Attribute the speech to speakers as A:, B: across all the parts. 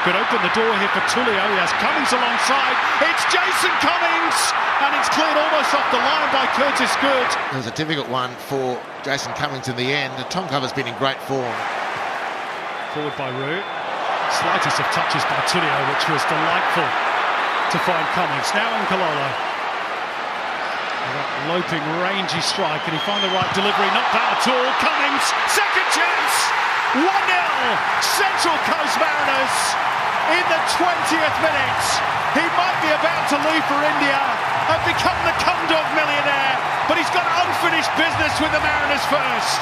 A: Could open the door here for Túlio. He has Cummings alongside. It's Jason Cummings! And it's cleared almost off the line by Curtis Good.
B: It was a difficult one for Jason Cummings in the end. Tom Cover's been in great form.
A: Forward by Root. Slightest of touches by Túlio, which was delightful to find Cummings. Now N'Kololo. That loping, rangy strike, Can he find the right delivery. Not bad at all. Cummings, second chance! 1 0! Central Coast in the 20th minute. He might be about to leave for India and become the Cumdog millionaire, but he's got unfinished business with the Mariners first.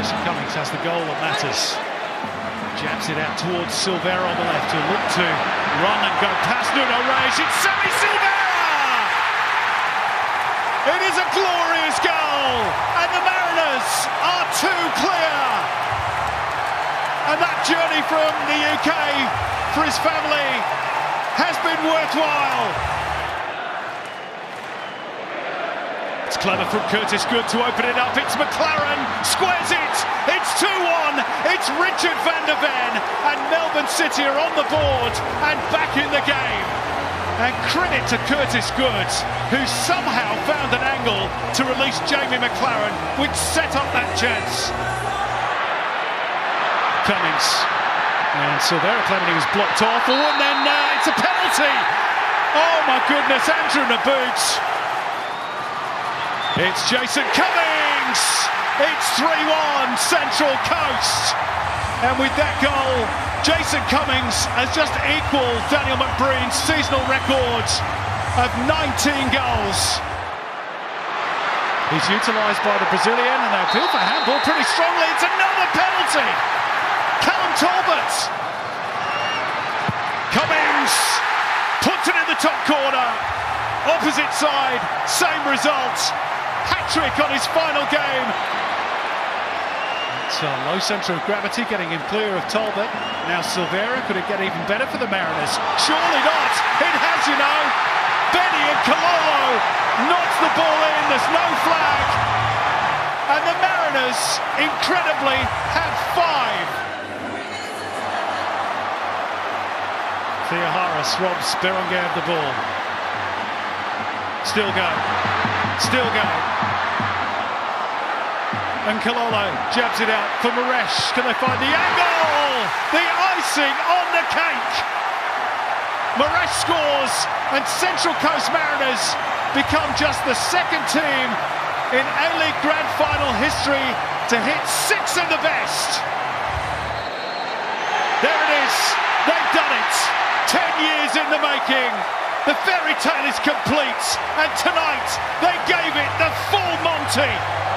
A: Jason Cummings has the goal that matters. Jabs it out towards Silvera on the left, who look to run and go past Nuno Reis. It's Sammy Silvera! It is a glorious goal, and the Mariners are two clear. And that journey from the UK for his family has been worthwhile. It's clever from Curtis Good to open it up. It's Maclaren, squares it. It's 2 1. It's Richard van der Ven, and Melbourne City are on the board and back in the game. And credit to Curtis Good, who somehow found an angle to release Jamie Maclaren, which set up that chance. Cummings. And Silvera claiming he was blocked off. Oh, and then uh, it's a penalty. Oh my goodness, Andrew Nabbout. It's Jason Cummings. It's 3-1 Central Coast. And with that goal, Jason Cummings has just equalled Daniel McBreen's seasonal record of 19 goals. He's utilised by the Brazilian and they appeal for handball pretty strongly. It's another penalty. Talbot. Cummings puts it in the top corner. Opposite side, same result. Hat trick on his final game. It's a low centre of gravity getting him clear of Talbot. Now Silvera, could it get even better for the Mariners? Surely not. It has, you know. Beni N'Kololo knocks the ball in. There's no flag. And the Mariners, incredibly, have five. Theoharous robs Berenguer of the ball. Still going. Still going. N'Kololo jabs it out for Moresche. Can they find the angle? The icing on the cake. Moresche scores, and Central Coast Mariners become just the second team in A-League Grand Final history to hit six of the best. There it is. They've done it. In the making. The fairy tale is complete, and tonight they gave it the full Monty.